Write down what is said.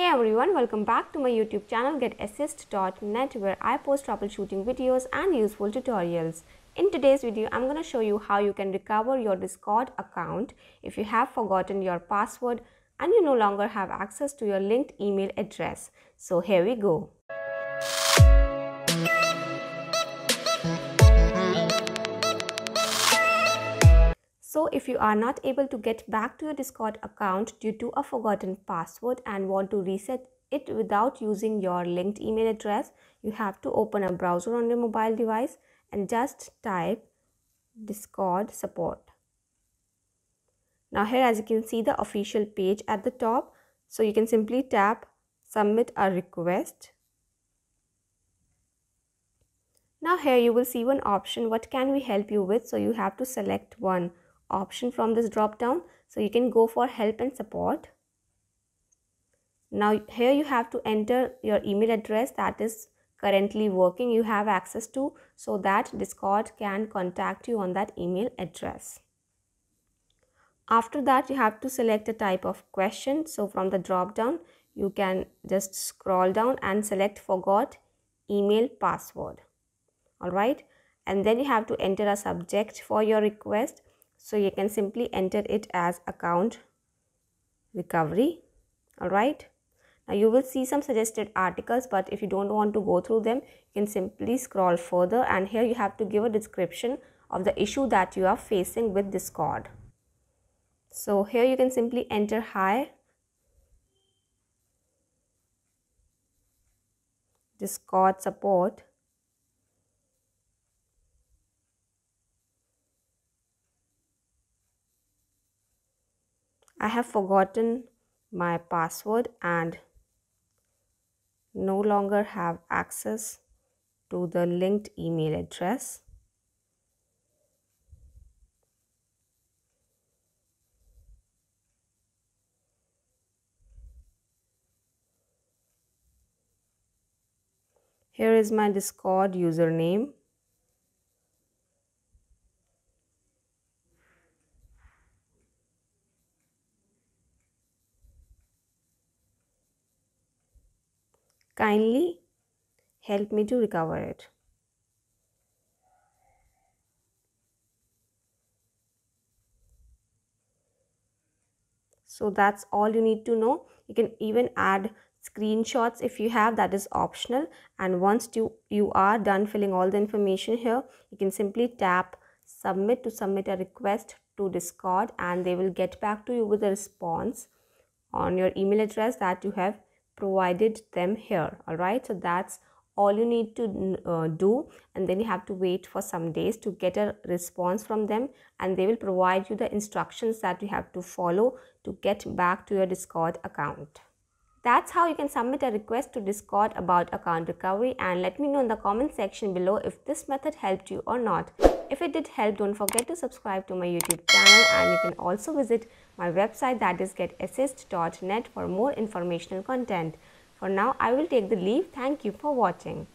Hey everyone, welcome back to my YouTube channel GetAssist.net where I post troubleshooting videos and useful tutorials. In today's video, I'm going to show you how you can recover your Discord account if you have forgotten your password and you no longer have access to your linked email address. So here we go. If you are not able to get back to your Discord account due to a forgotten password and want to reset it without using your linked email address, you have to open a browser on your mobile device and just type Discord support. Now here as you can see the official page at the top. So you can simply tap submit a request. Now here you will see one option what can we help you with so you have to select one option from this drop down. So you can go for help and support. Now here you have to enter your email address that is currently working. You have access to so that discord can contact you on that email address. After that you have to select a type of question. So from the drop down you can just scroll down and select forgot email password. All right? And then you have to enter a subject for your request so you can simply enter it as account recovery all right now you will see some suggested articles but if you don't want to go through them you can simply scroll further and here you have to give a description of the issue that you are facing with discord. So here you can simply enter hi discord support I have forgotten my password and no longer have access to the linked email address. Here is my Discord username. Kindly help me to recover it. So that's all you need to know. You can even add screenshots if you have that is optional and once you you are done filling all the information here you can simply tap submit to submit a request to discord and they will get back to you with a response on your email address that you have provided them here all right so that's all you need to uh, do and then you have to wait for some days to get a response from them and they will provide you the instructions that you have to follow to get back to your discord account that's how you can submit a request to Discord about account recovery and let me know in the comment section below if this method helped you or not. If it did help, don't forget to subscribe to my YouTube channel and you can also visit my website that is getassist.net for more informational content. For now, I will take the leave. Thank you for watching.